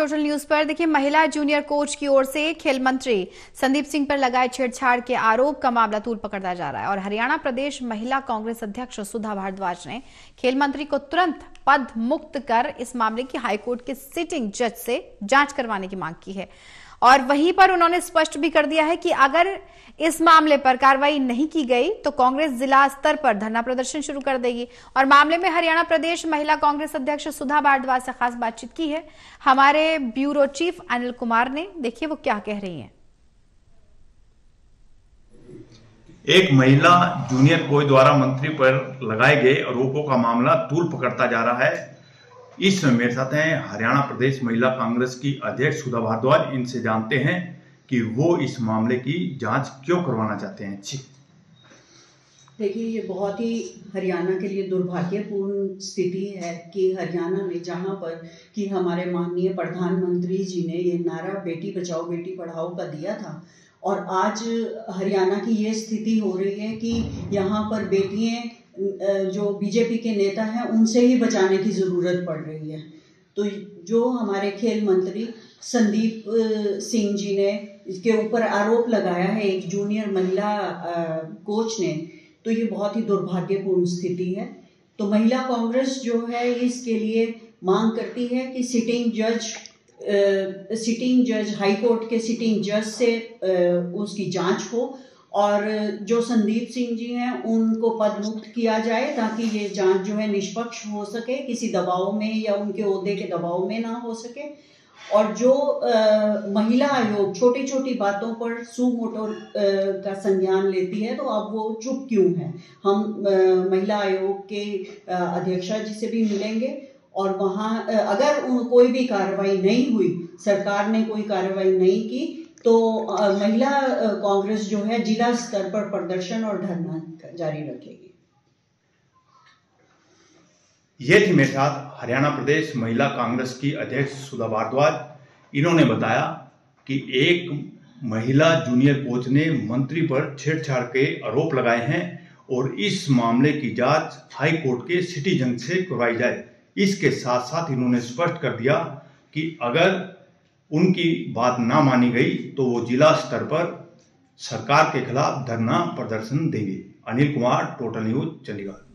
Total news पर देखिए, महिला जूनियर कोच की ओर से खेल मंत्री संदीप सिंह पर लगाए छेड़छाड़ के आरोप का मामला तूल पकड़ता जा रहा है। और हरियाणा प्रदेश महिला कांग्रेस अध्यक्ष सुधा भारद्वाज ने खेल मंत्री को तुरंत पद मुक्त कर इस मामले की हाईकोर्ट के सिटिंग जज से जाँच करवाने की मांग की है। और वहीं पर उन्होंने स्पष्ट भी कर दिया है कि अगर इस मामले पर कार्रवाई नहीं की गई तो कांग्रेस जिला स्तर पर धरना प्रदर्शन शुरू कर देगी। और मामले में हरियाणा प्रदेश महिला कांग्रेस अध्यक्ष सुधा भारद्वाज से खास बातचीत की है। हमारे ब्यूरो चीफ अनिल कुमार ने, देखिए वो क्या कह रही हैं। एक महिला जूनियर कोच द्वारा मंत्री पर लगाए गए आरोपों का मामला तूल पकड़ता जा रहा है। इस समय मेरे साथ हैं हरियाणा प्रदेश महिला कांग्रेस की अध्यक्ष सुधा भारद्वाज। इनसे जानते हैं कि वो इस मामले की जाँच क्यों करवाना चाहते हैं। जी। देखिए, ये बहुत ही हरियाणा के लिए दुर्भाग्यपूर्ण स्थिति है कि हरियाणा में जहाँ पर कि हमारे माननीय प्रधानमंत्री जी ने ये नारा बेटी बचाओ, बेटी पढ़ाओ का दिया था, और आज हरियाणा की ये स्थिति हो रही है कि यहाँ पर बेटियाँ जो बीजेपी के नेता हैं, उनसे ही बचाने की ज़रूरत पड़ रही है। तो जो हमारे खेल मंत्री संदीप सिंह जी ने इसके ऊपर आरोप लगाया है, एक जूनियर महिला कोच ने तो ये बहुत ही दुर्भाग्यपूर्ण स्थिति है। तो महिला कांग्रेस जो है, इसके लिए मांग करती है कि सिटिंग जज सिटिंग जज हाई कोर्ट के सिटिंग जज से उसकी जाँच हो और जो संदीप सिंह जी हैं उनको पद मुक्त किया जाए ताकि ये जाँच जो है निष्पक्ष हो सके किसी दबाव में या उनके अहदे के दबाव में ना हो सके। और जो आ, महिला आयोग छोटी छोटी बातों पर सुमोटो का संज्ञान लेती है तो अब वो चुप क्यों है? हम आ, महिला आयोग के अध्यक्षा जी से भी मिलेंगे और वहाँ अगर उन कोई भी कार्रवाई नहीं हुई सरकार ने कोई कार्रवाई नहीं की तो महिला कांग्रेस जो है, जिला स्तर पर प्रदर्शन और धरना जारी रखेगी। ये थी मेरे साथ हरियाणा प्रदेश महिला कांग्रेस की अध्यक्ष सुधा भारद्वाज। इन्होंने बताया कि एक महिला जूनियर कोच ने मंत्री पर छेड़छाड़ के आरोप लगाए हैं और इस मामले की जाँच हाई कोर्ट के सिटी जंग से करवाई जाए। इसके साथ साथ इन्होंने स्पष्ट कर दिया कि अगर उनकी बात ना मानी गई तो वो जिला स्तर पर सरकार के खिलाफ धरना प्रदर्शन देंगे। Anil Kumar total news Chandigarh.